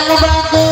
anu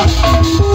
Bye.